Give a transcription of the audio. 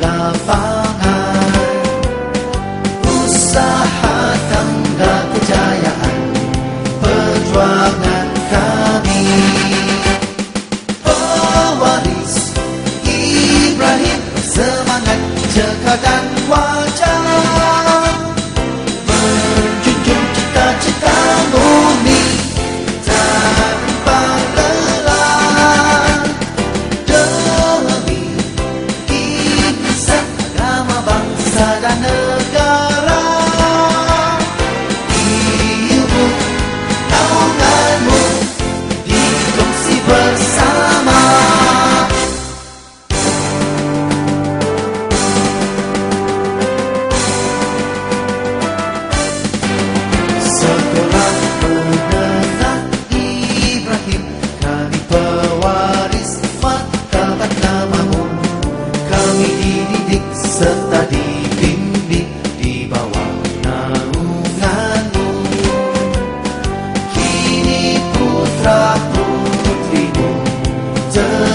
lapangan Usaha tangga kejayaan. Perjuangan kami. Oh, Pewaris Ibrahim Semangat cekatan kuat done.